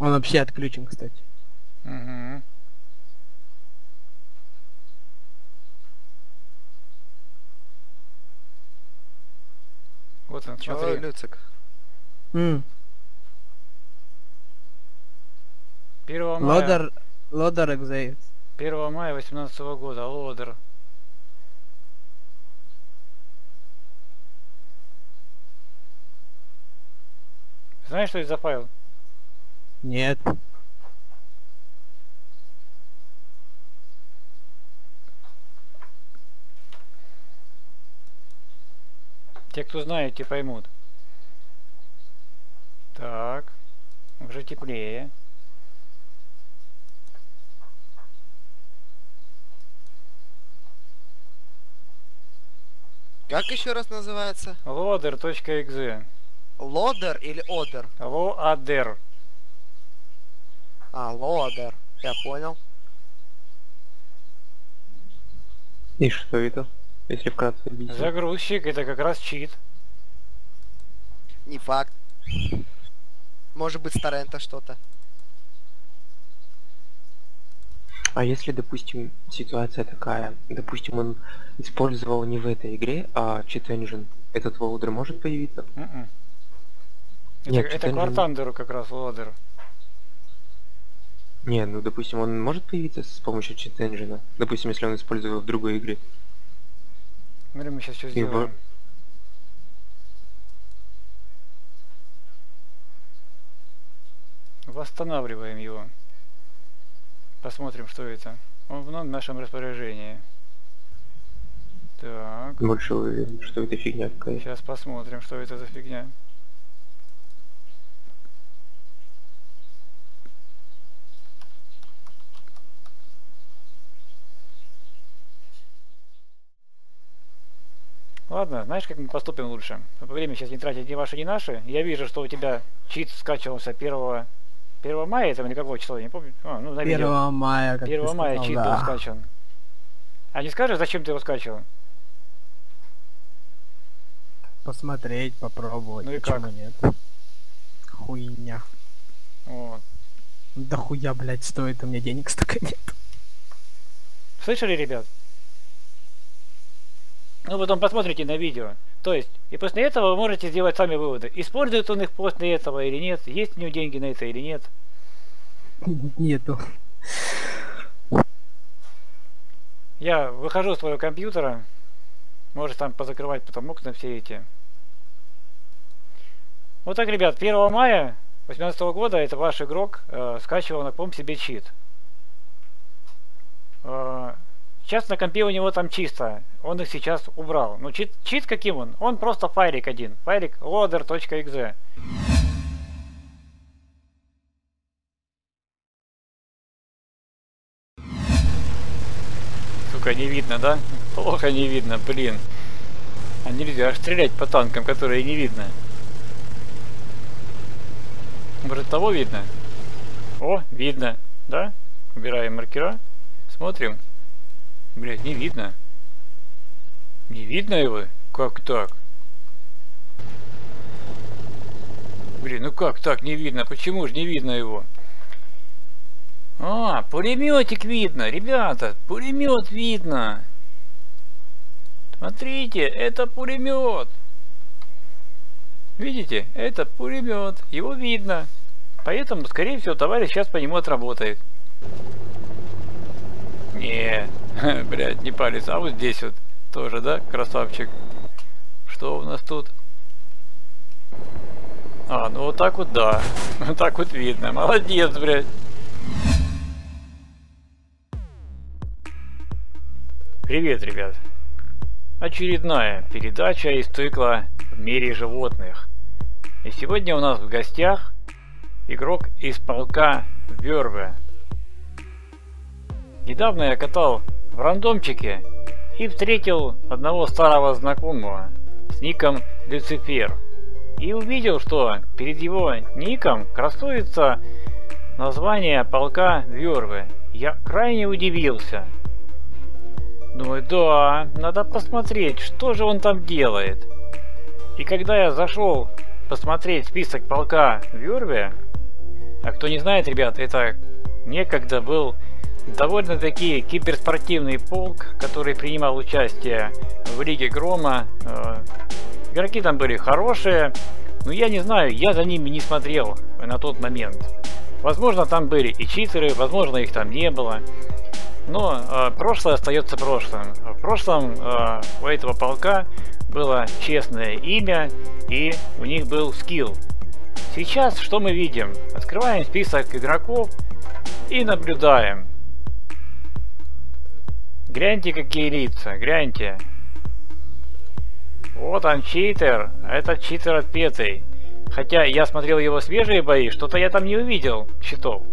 Он вообще отключен, кстати. Угу. Вот он, смотри. Люцик? М, 1 мая, Лодер, лодер экзейс. 1 мая 18 года, лодер. Знаешь, что это за файл? Нет. Те, кто знает, те поймут. Так, уже теплее. Как еще раз называется? Loader.exe. Лодер или одер? Loader. А, лодер. Я понял. И что это? Если вкратце объяснить. Загрузчик это как раз чит. Не факт. Может быть, с торрента что-то. А если, допустим, ситуация такая, допустим, он использовал не в этой игре, а Cheat Engine, этот loader может появиться? Мгм. Это, Нет, это Engine- квартандеру как раз loader. Не, ну, допустим, он может появиться с помощью Engine, допустим, если он использует его в другой игре. Смотри, мы сейчас во- сделаем. Восстанавливаем его. Посмотрим, что это. Он в нашем распоряжении. Так, Больше уверен, что это фигня какая-то. сейчас посмотрим, что это за фигня. Ладно, знаешь, как мы поступим лучше? Время сейчас не тратить ни ваше, ни наше. Я вижу, что у тебя чит скачивался 1, 1 мая, этого никакого числа, не помню. А, ну, на 1 видео. мая, как 1 ты мая сказал, чит был да. скачан. А не скажешь, зачем ты его скачивал? Посмотреть, попробовать. Ну и почему как? нет? Хуйня. Вот. Да хуя, блядь, стоит, у меня денег столько нет. Слышали, ребят? Ну, потом посмотрите на видео. То есть, и после этого вы можете сделать сами выводы. Использует он их после этого или нет, есть у него деньги на это или нет. Нету. Я выхожу с своего компьютера. Можешь там позакрывать потом окна все эти. Вот так, ребят, 1 мая 2018 года это ваш игрок э, скачивал на ком себе чит. Э, сейчас на компе у него там чисто. Он их сейчас убрал. Ну, чит, чит каким он? Он просто файлик один. Файлик loader.exe. Сука, не видно, да? Плохо не видно, блин. А нельзя стрелять по танкам, которые не видно. Может того видно? О, видно, да? Убираем маркера. Смотрим. Блять, не видно. Не видно его? Как так? Блин, ну как так не видно? Почему же не видно его? А, пулеметик видно, ребята, пулемет видно. Смотрите, это пулемет. Видите, это пулемет, его видно. Поэтому, скорее всего, товарищ сейчас по нему отработает. Не, блядь, не палец, а вот здесь вот тоже, да, красавчик. Что у нас тут? А, ну вот так вот, да. Вот так вот видно. Молодец, блядь. Привет, ребят. Очередная передача из цикла «В мире животных». И сегодня у нас в гостях игрок из полка Верве. Недавно я катал в рандомчике и встретил одного старого знакомого с ником Люцифер. И увидел, что перед его ником красуется название полка Верве. Я крайне удивился. Думаю, да, надо посмотреть, что же он там делает. И когда я зашел посмотреть список полка Верве, А кто не знает, ребят, это некогда был довольно-таки киберспортивный полк, который принимал участие в Лиге Грома. Э, игроки там были хорошие, но я не знаю, я за ними не смотрел на тот момент. Возможно, там были и читеры, возможно, их там не было. Но э, прошлое остается прошлым. В прошлом э, у этого полка было честное имя и у них был скилл. Сейчас что мы видим? Открываем список игроков и наблюдаем. Гляньте, какие лица, гляньте. Вот он, читер. Это читер отпетый. Хотя я смотрел его свежие бои, что-то я там не увидел щитов.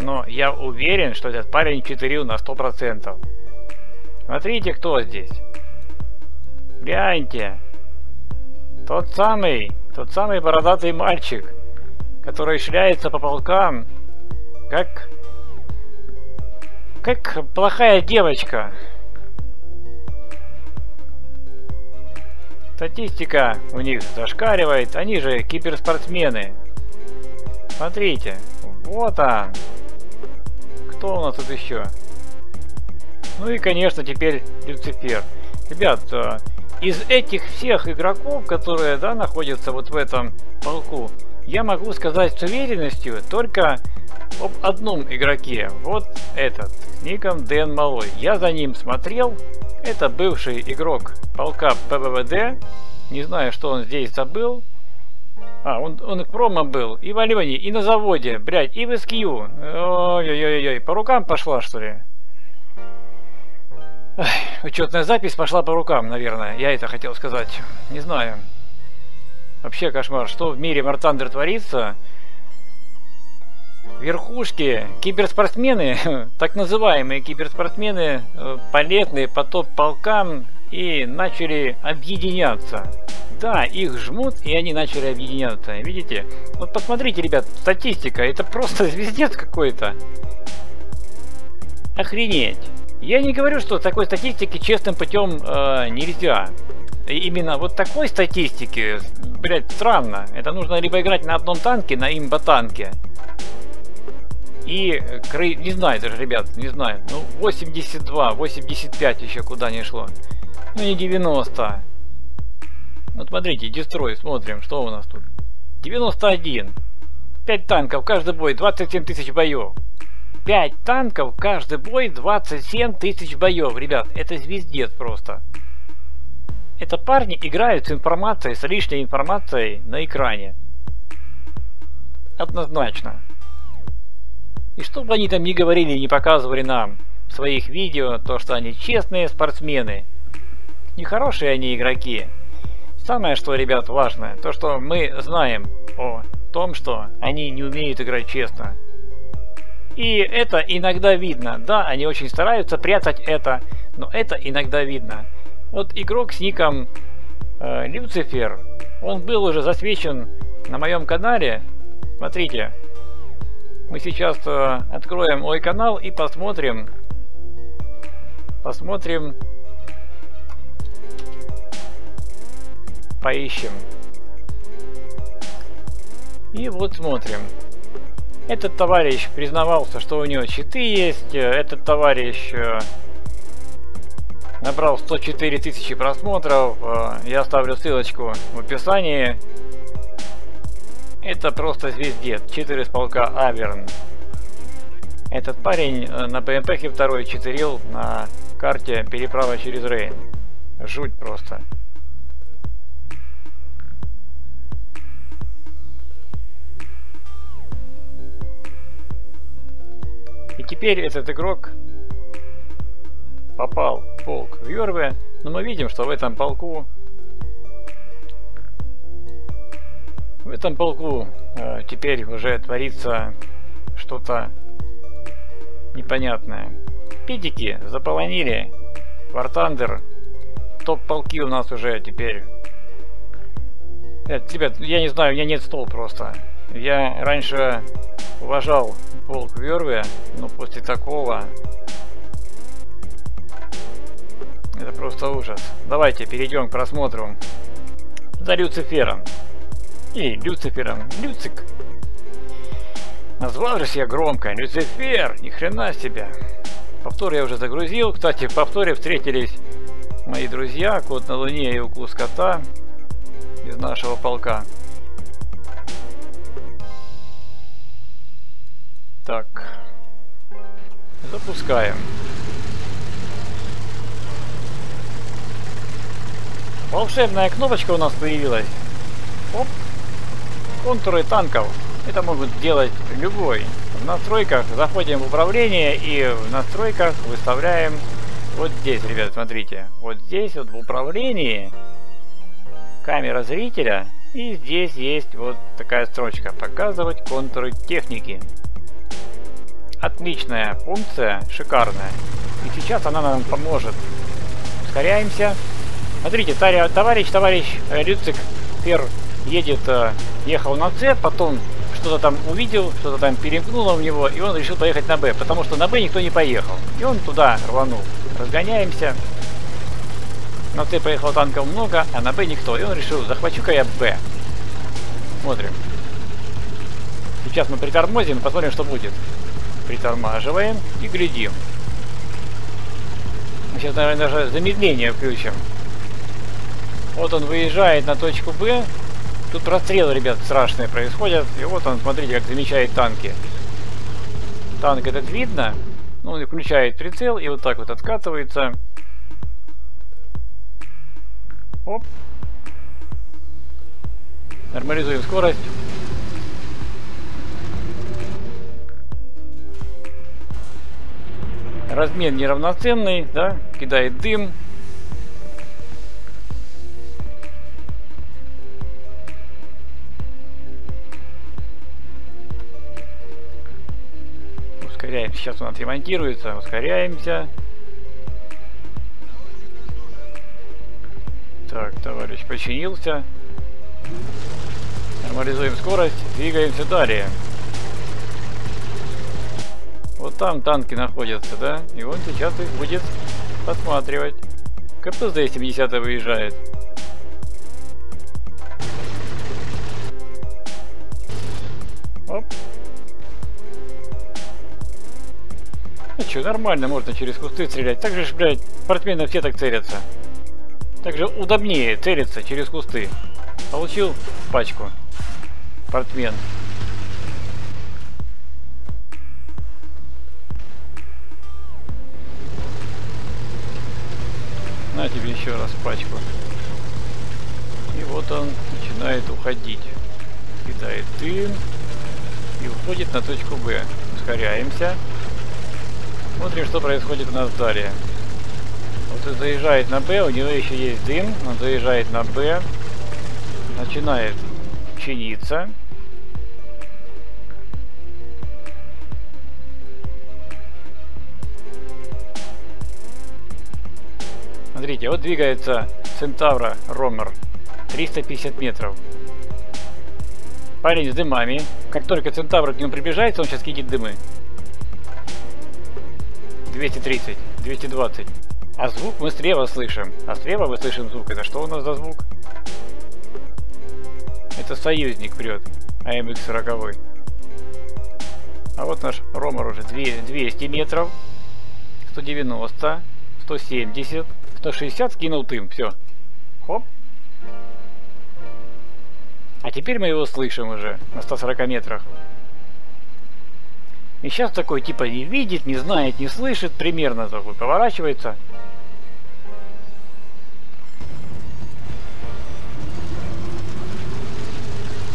Но я уверен, что этот парень читерил на 100%. Смотрите, кто здесь. Гляньте. Тот самый, тот самый бородатый мальчик, который шляется по полкам, как... Как плохая девочка. Статистика у них зашкаливает, они же киберспортсмены. Смотрите, вот он. Кто у нас тут еще? Ну и, конечно, теперь Люцифер. Ребят, э, из этих всех игроков, которые, да, находятся вот в этом полку, я могу сказать с уверенностью только об одном игроке. Вот этот, ником Дэн Малой. Я за ним смотрел. Это бывший игрок полка ПВВД. Не знаю, что он здесь забыл. А, он, он в промо был, и в Альоне, и на заводе, блядь, и в СКЮ. Ой-ой-ой, по рукам пошла, что ли? Эх, учетная запись пошла по рукам, наверное. Я это хотел сказать. Не знаю. Вообще кошмар. Что в мире Thunder творится? Верхушки, киберспортсмены, так называемые киберспортсмены, э, полетные по топ-полкам и начали объединяться. Да, их жмут, и они начали объединяться. Видите? Вот посмотрите, ребят, статистика. Это просто звездец какой-то. Охренеть. Я не говорю, что такой статистики честным путем э, нельзя. Именно вот такой статистики, блять, странно. Это нужно либо играть на одном танке, на имба-танке. И, кры... не знаю даже, ребят, не знаю. Ну, 82, 85 еще куда не шло. Ну, не 90. Вот смотрите, дестрой, смотрим, что у нас тут. 91. 5 танков, каждый бой, 27 тысяч боев. 5 танков, каждый бой, 27 тысяч боев. Ребят, это звездец просто. Это парни играют с информацией, с лишней информацией на экране. Однозначно. И что бы они там ни говорили, не показывали нам в своих видео, то что они честные спортсмены. Нехорошие они игроки. Самое, что, ребят, важное, то, что мы знаем о том, что они не умеют играть честно. И это иногда видно. Да, они очень стараются прятать это, но это иногда видно. Вот игрок с ником э, Люцифер, он был уже засвечен на моем канале. Смотрите, мы сейчас э, откроем мой канал и посмотрим, посмотрим поищем. И вот смотрим. Этот товарищ признавался, что у него читы есть. Этот товарищ э, набрал 104 тысячи просмотров. Э, я оставлю ссылочку в описании. Это просто звездец. Читер из полка Аверн. Этот парень э, на БМП второй читерил на карте переправа через Рейн. Жуть просто. И теперь этот игрок попал в полк в Йорве, но мы видим, что в этом полку в этом полку э, теперь уже творится что-то непонятное. Педики заполонили Вартандер. Топ-полки у нас уже теперь. Нет, ребят, я не знаю, у меня нет стол просто. Я раньше уважал полк Верве, но после такого... Это просто ужас. Давайте перейдем к просмотру за Люцифером. Или Люцифером. Люцик. Назвал же себя громко. Люцифер, ни хрена себе. Повтор я уже загрузил. Кстати, в повторе встретились мои друзья, Кот на Луне и Укус Кота из нашего полка. Так. Запускаем. Волшебная кнопочка у нас появилась. Оп. Контуры танков. Это могут делать любой. В настройках заходим в управление и в настройках выставляем вот здесь, ребят, смотрите. Вот здесь вот в управлении камера зрителя и здесь есть вот такая строчка показывать контуры техники. Отличная функция, шикарная. И сейчас она нам поможет. Ускоряемся. Смотрите, товарищ, товарищ э, Люцик Фер едет, э, ехал на С, потом что-то там увидел, что-то там перемкнуло в него, и он решил поехать на Б, потому что на Б никто не поехал. И он туда рванул. Разгоняемся. На С поехал танков много, а на Б никто. И он решил, захвачу-ка я Б. Смотрим. Сейчас мы притормозим посмотрим, что будет. Притормаживаем и глядим. Мы сейчас, наверное, даже замедление включим. Вот он выезжает на точку Б. Тут расстрелы, ребят, страшные происходят. И вот он, смотрите, как замечает танки. Танк этот видно. Ну, он включает прицел и вот так вот откатывается. Оп. Нормализуем скорость. Размен неравноценный, да, кидает дым. Сейчас он отремонтируется. Ускоряемся. Так, товарищ починился. Нормализуем скорость. Двигаемся далее. Вот там танки находятся, да? И он сейчас их будет посматривать. КПЗ 70 выезжает. Что, нормально можно через кусты стрелять. Так же, блядь, спортсмены все так целятся. Так же удобнее целиться через кусты. Получил пачку. Спортсмен. На тебе еще раз пачку. И вот он начинает уходить. Кидает дым и уходит на точку Б. Ускоряемся. Смотрим, что происходит у нас далее. Вот он заезжает на Б, у него еще есть дым. Он заезжает на Б. Начинает чиниться. Смотрите, вот двигается Центавра Ромер. 350 метров. Парень с дымами. Как только Центавр к нему приближается, он сейчас кинет дымы. 230, 220. А звук мы слева слышим. А слева мы слышим звук. Это что у нас за звук? Это союзник прет. АМХ-40. А вот наш Ромер уже 200 метров. 190. 170. 160 скинул тым, все. Хоп. А теперь мы его слышим уже на 140 метрах. И сейчас такой типа не видит, не знает, не слышит, примерно такой поворачивается.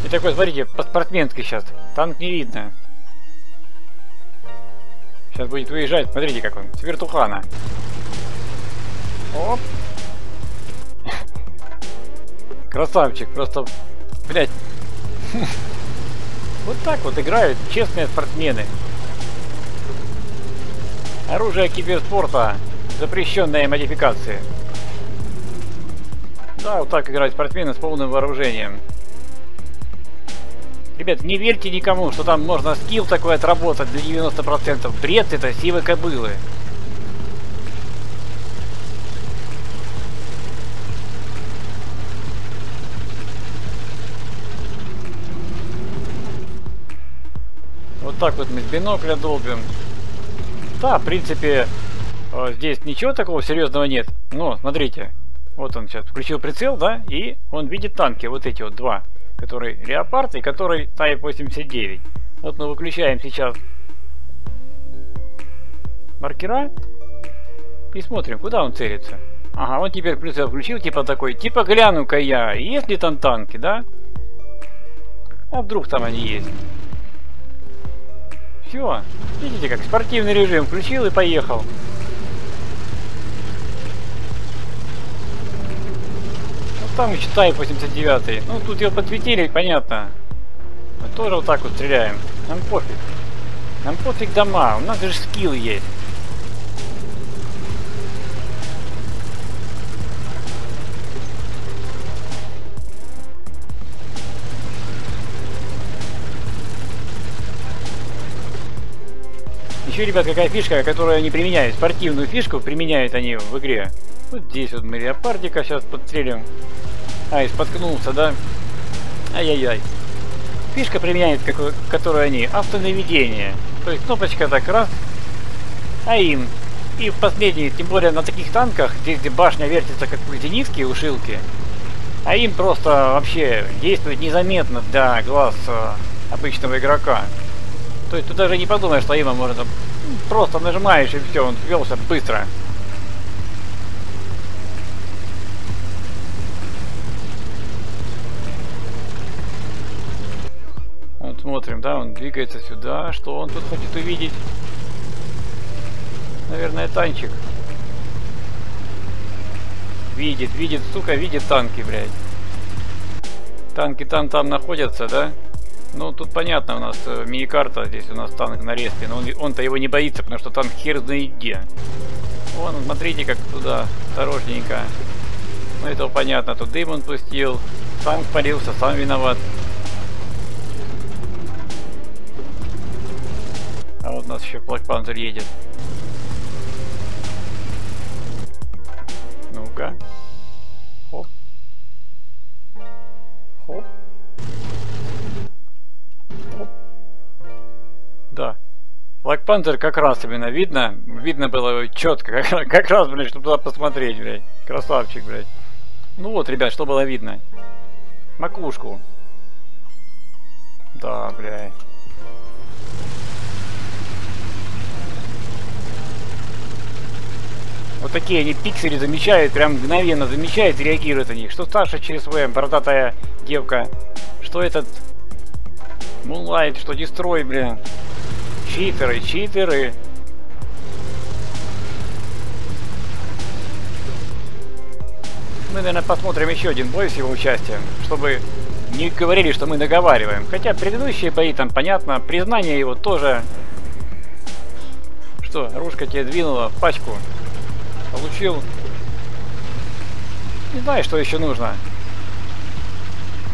И такой, смотрите, по-спортсменски сейчас. Танк не видно. Сейчас будет выезжать, смотрите как он, с вертухана. Оп. Красавчик, просто, блять. Вот так вот играют честные спортсмены. Оружие киберспорта. Запрещенная модификация. Да, вот так играют спортсмены с полным вооружением. Ребят, не верьте никому, что там можно скилл такой отработать до 90%. Бред это сивы кобылы. Вот так вот мы с бинокля долбим. Да, в принципе, э, здесь ничего такого серьезного нет. Но, смотрите, вот он сейчас включил прицел, да, и он видит танки, вот эти вот два, который Леопард и который Type 89. Вот мы выключаем сейчас маркера и смотрим, куда он целится. Ага, он теперь прицел включил, типа такой, типа гляну-ка я, есть ли там танки, да? А вдруг там они есть? Все, видите, как спортивный режим включил и поехал. Ну там еще Type 89. Ну тут его подсветили, понятно. Мы тоже вот так вот стреляем. Нам пофиг. Нам пофиг дома, у нас же скилл есть. Еще, ребят, какая фишка, которую они применяют. Спортивную фишку применяют они в игре. Вот здесь вот мы леопардика сейчас подстрелим. Ай, споткнулся, да? Ай-яй-яй. Фишка применяет, которую они, автонаведение. То есть кнопочка так раз, а им. И в последние, тем более на таких танках, здесь где башня вертится как в зенитские ушилки, а им просто вообще действует незаметно для глаз э, обычного игрока. То есть ты даже не подумаешь, что има можно просто нажимаешь и все, он ввелся быстро. Вот смотрим, да, он двигается сюда. Что он тут хочет увидеть? Наверное, танчик. Видит, видит, сука, видит танки, блядь. Танки там, там находятся, да? Ну, тут понятно, у нас э, мини-карта, здесь у нас танк на респе, но он-то он его не боится, потому что танк хер знает где. Вон, смотрите, как туда, осторожненько. Ну, это понятно, тут дым он пустил, танк спалился, сам виноват. А вот у нас еще Panther едет. Ну-ка. Black Panther как раз именно видно. Видно было четко. Как, как раз, блядь, чтобы туда посмотреть, блядь. Красавчик, блядь. Ну вот, ребят, что было видно. Макушку. Да, блядь. Вот такие они пиксели замечают, прям мгновенно замечают и реагируют на них. Что Саша через ЧСВ, бородатая девка. Что этот Мулайт, что Дестрой, блин. Читеры, читеры. Мы, наверное, посмотрим еще один бой с его участием, чтобы не говорили, что мы договариваем. Хотя предыдущие бои там, понятно, признание его тоже... Что, ружка тебе двинула пачку. Получил. Не знаю, что еще нужно.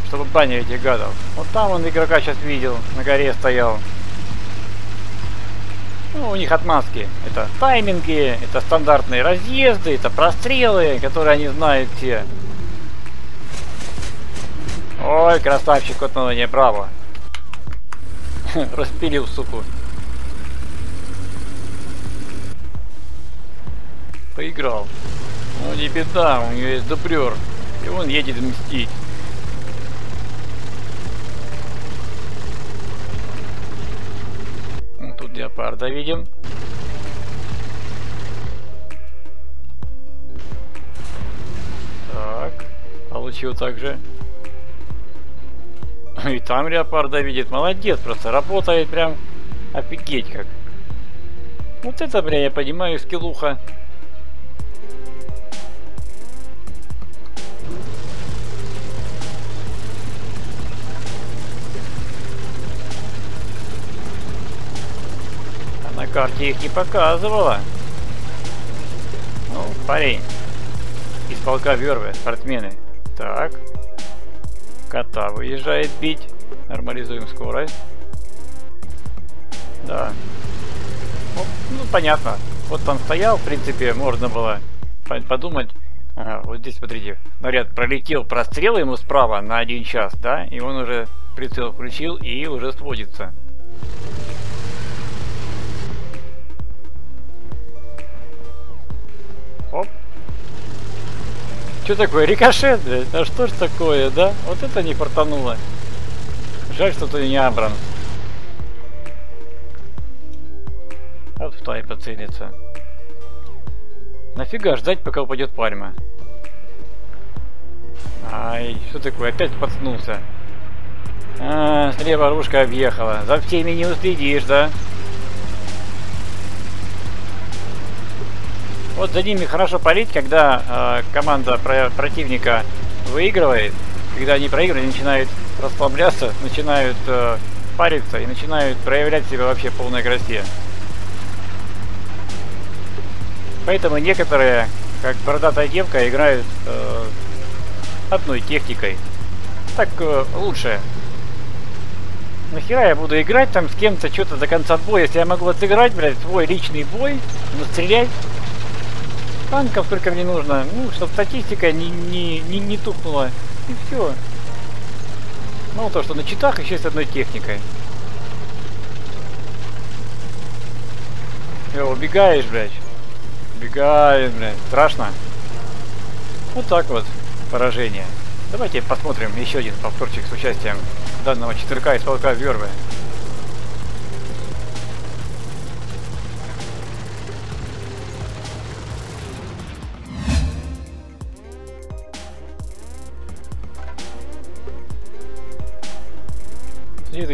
Чтобы банить этих гадов. Вот там он игрока сейчас видел, на горе стоял. Ну, у них отмазки. Это тайминги, это стандартные разъезды, это прострелы, которые они знают все. Ой, красавчик, надо не браво. Распилил, суку. Поиграл. Ну не беда, у нее есть дубрер. И он едет мстить. Леопарда видим. Так, получил также. И там леопарда видит. Молодец, просто работает прям офигеть как. Вот это, бля, я понимаю, скиллуха. Карте их не показывала. Ну, парень. Из полка Вервы, спортсмены. Так. Кота выезжает бить. Нормализуем скорость. Да. Ну, ну, понятно. Вот там стоял, в принципе, можно было подумать. Ага, вот здесь, смотрите, наряд пролетел прострел ему справа на один час, да, и он уже прицел включил и уже сводится. Оп. Что такое? Рикошет, блядь? А что ж такое, да? Вот это не фартануло. Жаль, что ты не Абрамс. Вот в тай поцелится. Нафига ждать, пока упадет пальма? Ай, что такое? Опять подснулся. А, слева оружка объехала. За всеми не уследишь, да? Вот за ними хорошо палить, когда э, команда про противника выигрывает. Когда они проигрывают, начинают расслабляться, начинают э, париться и начинают проявлять себя вообще в полной красе. Поэтому некоторые, как бородатая девка, играют э, одной техникой. Так э, лучше. Нахера я буду играть там с кем-то что-то до конца боя, если я могу отыграть, блядь, свой личный бой, настрелять танков только мне нужно, ну, чтобы статистика не, не, не, не тухнула. И все. Мало того, что на читах еще с одной техникой. Э, убегаешь, блядь. Убегаешь, блядь. Страшно. Вот так вот. Поражение. Давайте посмотрим еще один повторчик с участием данного четырка из полка Вервы.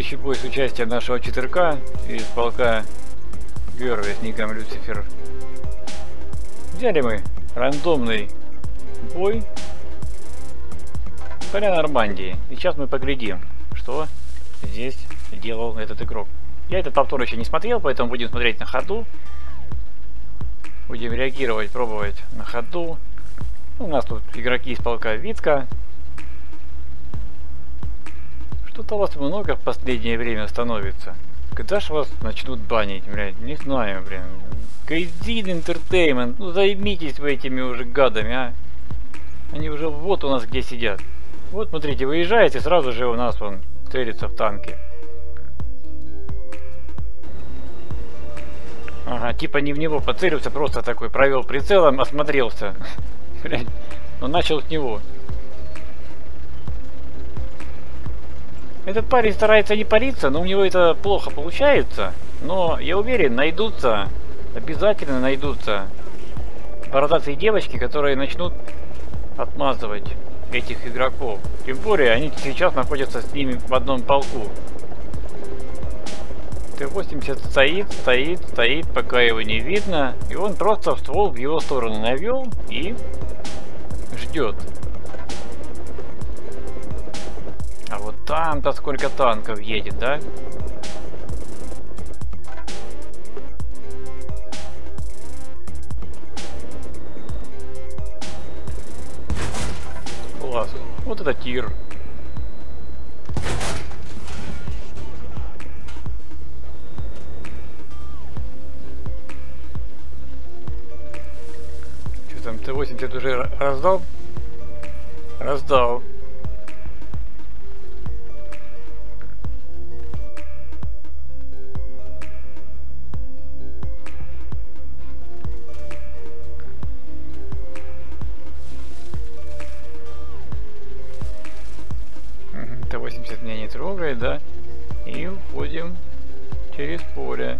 Следующий бой с участием нашего четырка из полка Гервы с ником Люцифер. Взяли мы рандомный бой поля Нормандии. И сейчас мы поглядим, что здесь делал этот игрок. Я этот повтор еще не смотрел, поэтому будем смотреть на ходу. Будем реагировать, пробовать на ходу. У нас тут игроки из полка Вицка, что-то вас много в последнее время становится. Когда ж вас начнут банить, блядь? Не знаю, блин. Гайдин Entertainment, ну займитесь вы этими уже гадами, а. Они уже вот у нас где сидят. Вот, смотрите, выезжаете, сразу же у нас он целится в танке. Ага, типа не в него поцелился, просто такой провел прицелом, осмотрелся. Блять, но начал с него. Этот парень старается не париться, но у него это плохо получается. Но я уверен, найдутся, обязательно найдутся бородатые девочки, которые начнут отмазывать этих игроков. Тем более, они сейчас находятся с ними в одном полку. Т-80 стоит, стоит, стоит, пока его не видно. И он просто в ствол в его сторону навел и ждет. А вот там-то сколько танков едет, да? Класс. Вот это тир. Что там, Т-80 уже раздал? Раздал. Т-80 меня не трогает, да? И уходим через поле.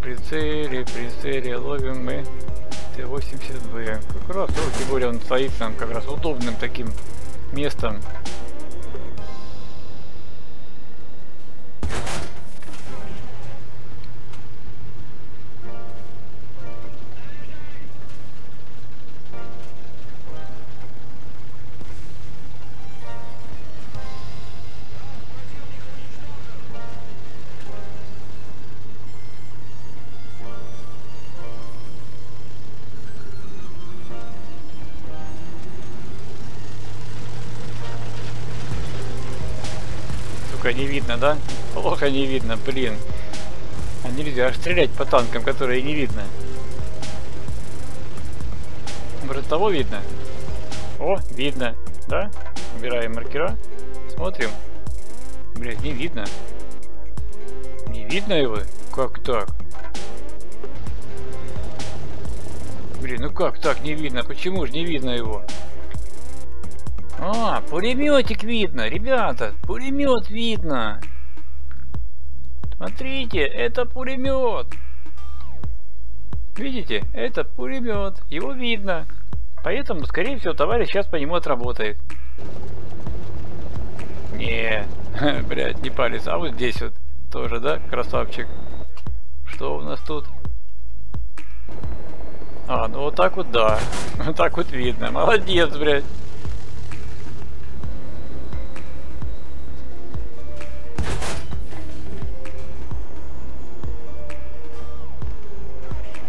Прицеле, прицеле ловим мы Т-80Б. Как раз, вот, более он стоит там как раз удобным таким местом. Видно, да? Плохо не видно, блин. нельзя стрелять по танкам, которые не видно. Может того видно? О, видно. Да? Убираем маркера. Смотрим. Блять, не видно. Не видно его? Как так? Блин, ну как так не видно? Почему же не видно его? А, пулеметик видно, ребята, пулемет видно. Смотрите, это пулемет. Видите, это пулемет, его видно. Поэтому, скорее всего, товарищ сейчас по нему отработает. Не, блядь, не палец, а вот здесь вот тоже, да, красавчик. Что у нас тут? А, ну вот так вот да. Вот так вот видно. Молодец, блядь.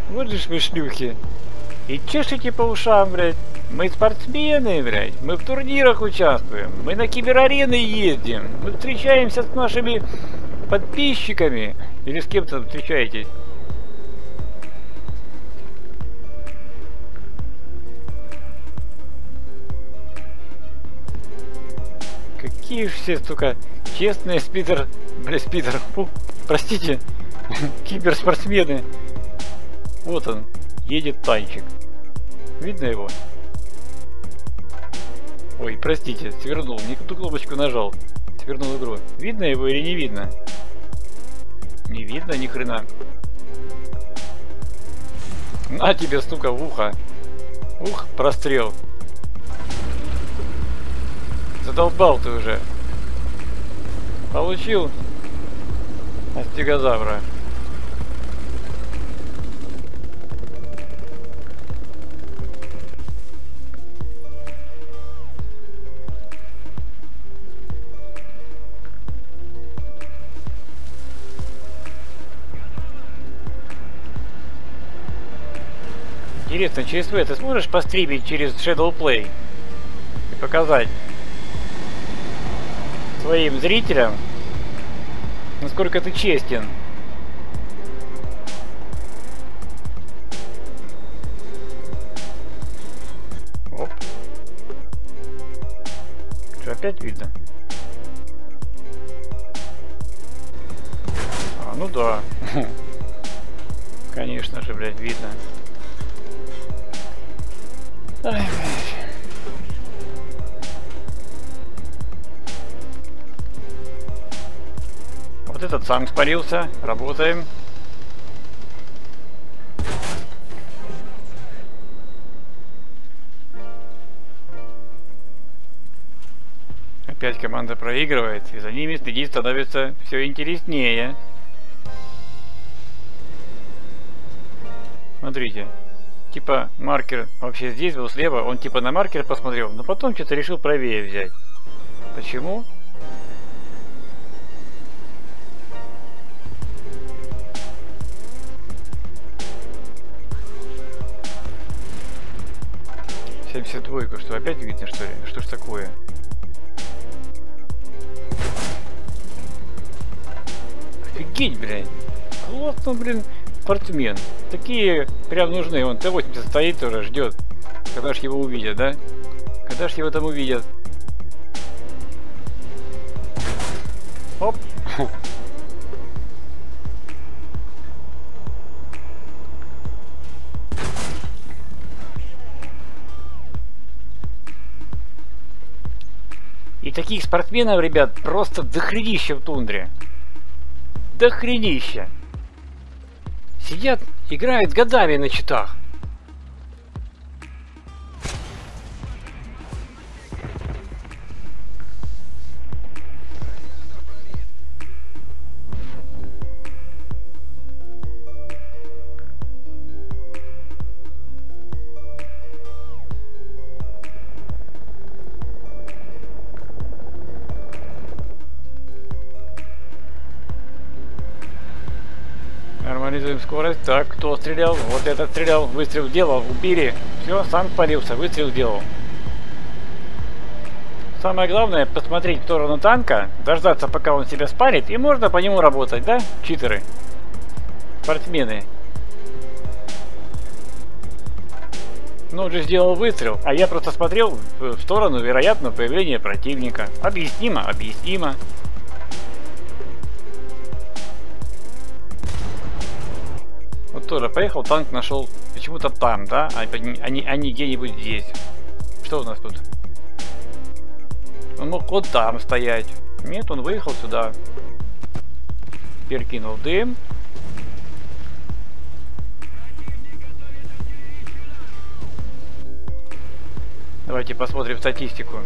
Вот же вы шлюхи. И чешете по ушам, блядь. Мы спортсмены, блядь. Мы в турнирах участвуем. Мы на киберарены ездим. Мы встречаемся с нашими подписчиками. Или с кем-то встречаетесь. Какие же все, сука, честные спидер... Бля, спидер... Фу, простите. Киберспортсмены. Вот он, едет танчик. Видно его? Ой, простите, свернул, не ту кнопочку нажал. Свернул игру. Видно его или не видно? Не видно ни хрена. На тебе, сука, в ухо. Ух, прострел. Задолбал ты уже. Получил от. Интересно, через ЧСВ ты сможешь постримить через Shadow Play и показать своим зрителям, насколько ты честен? Оп. Что, опять видно? Спалился. Работаем. Опять команда проигрывает, и за ними следить становится все интереснее. Смотрите, типа маркер вообще здесь был слева, он типа на маркер посмотрел, но потом что-то решил правее взять. Почему? Семьдесят двойку, что опять видно что ли? Что ж такое? Офигеть, блядь! Классно, блин спортсмен. Такие прям нужны. Он Т-80 стоит тоже, ждет. Когда ж его увидят, да? Когда ж его там увидят? Оп. Спортсменов, ребят, просто дохренища в тундре. Дохренища. Сидят, играют годами на читах. Нормализуем скорость. Так, кто стрелял? Вот этот стрелял. Выстрел делал. Убили. Все, сам спалился. Выстрел делал. Самое главное, посмотреть в сторону танка, дождаться, пока он себя спалит, и можно по нему работать, да, читеры? спортсмены. Ну, он же сделал выстрел, а я просто смотрел в сторону вероятного появления противника. Объяснимо, объяснимо. Тоже поехал, танк нашел почему-то там, да? А не- а не где-нибудь здесь. Что у нас тут? Он мог вот там стоять. Нет, он выехал сюда. Перекинул дым. Давайте посмотрим статистику.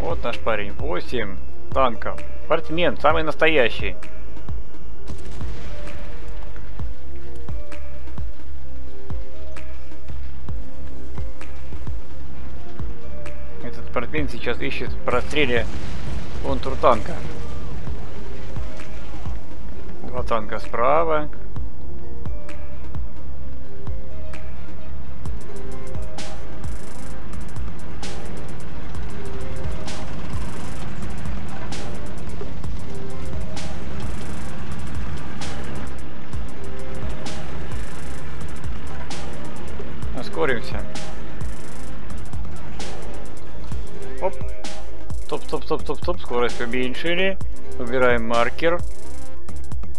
Вот наш парень. 8 танков. Спортсмен, самый настоящий. Спортсмен сейчас ищет в простреле контур танка. Два танка справа. Ускоримся. Стоп. Скорость уменьшили. Выбираем маркер.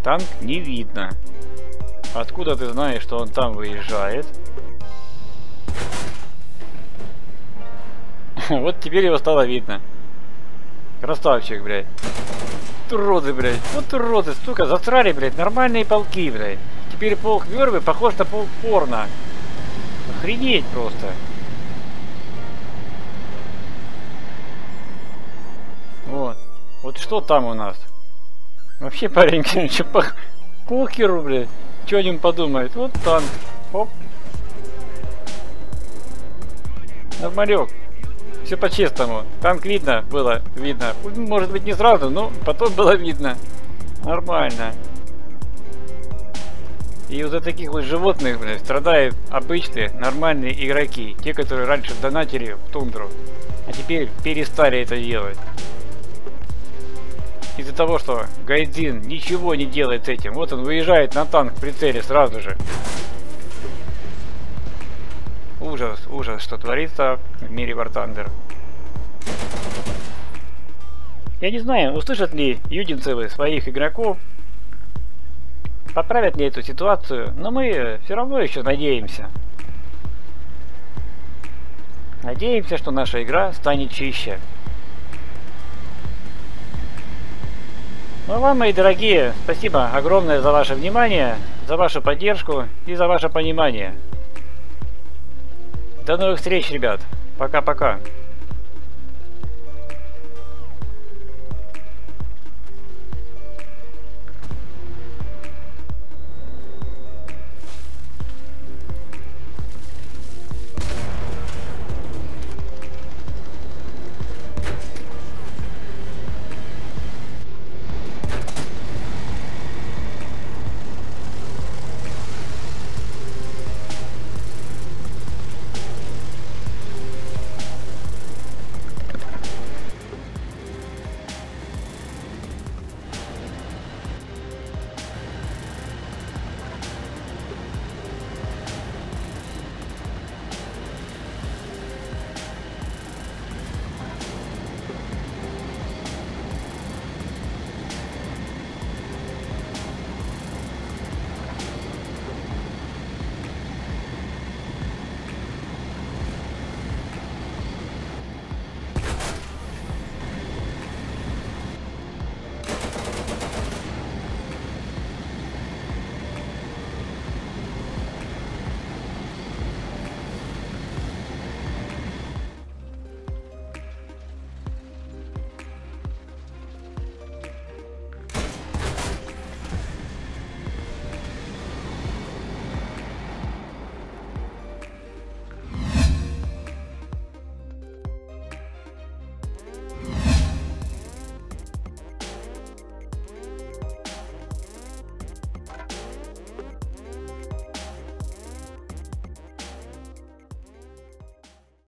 Танк не видно. Откуда ты знаешь, что он там выезжает? Вот теперь его стало видно. Красавчик, блядь. Уроды, блядь. Вот уроды, сука, засрали, блядь. Нормальные полки, блядь. Теперь полк Вервы похож на полк порно. Охренеть просто. Вот что там у нас? Вообще парень, что по похеру, блядь. Что о нем подумает? Вот танк. Оп. Нормалек. Все по-честному. Танк видно было, видно. Может быть не сразу, но потом было видно. Нормально. И из-за таких вот животных, блядь, страдают обычные, нормальные игроки. Те, которые раньше донатили в тундру. А теперь перестали это делать. Из-за того, что Гайдзин ничего не делает с этим. Вот он выезжает на танк в прицеле сразу же. Ужас, ужас, что творится в мире War Thunder. Я не знаю, услышат ли юдинцевы своих игроков, поправят ли эту ситуацию, но мы все равно еще надеемся. Надеемся, что наша игра станет чище. Ну вам, мои дорогие, спасибо огромное за ваше внимание, за вашу поддержку и за ваше понимание. До новых встреч, ребят. Пока-пока.